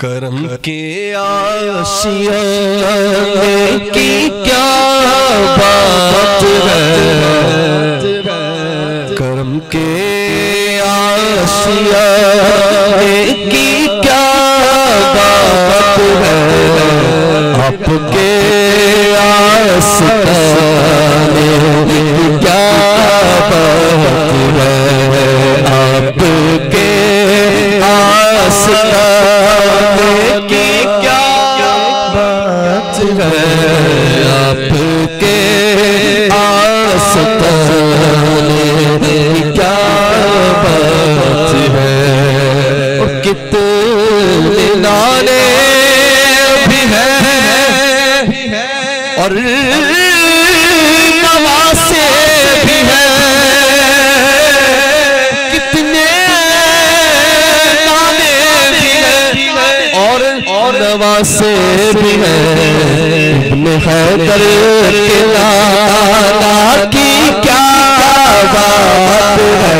کرم کے آسیا کی کیا بات ہے؟ کرم کے آسیا کی کیا بات ہے؟ آپ ہے آپ کے آستانے کیا بات ہے؟ کتنے نانے بھی ہیں؟ اور نواسے بھی ہیں۔ ابن حیدر کے لالا کی کیا بات ہے؟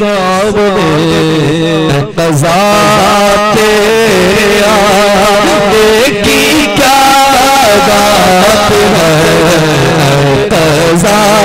سامنے قضا تیرے آنے کی کیا بات ہے قضا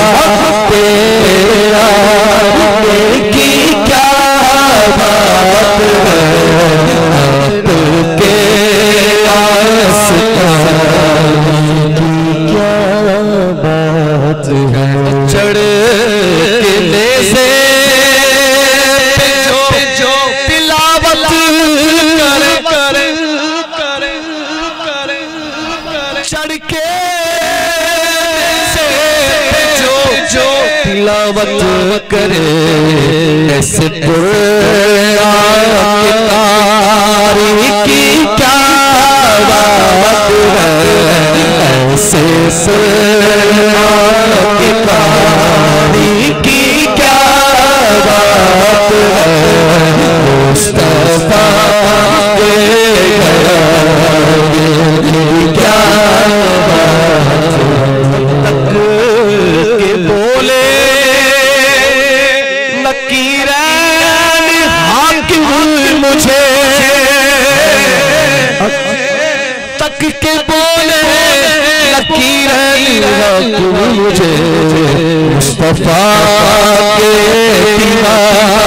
جو جو تلاوت کرے ایسے مجھے۔ تک کے بولے نکیرین حاکم مجھے۔ مصطفیٰ کے دیوار۔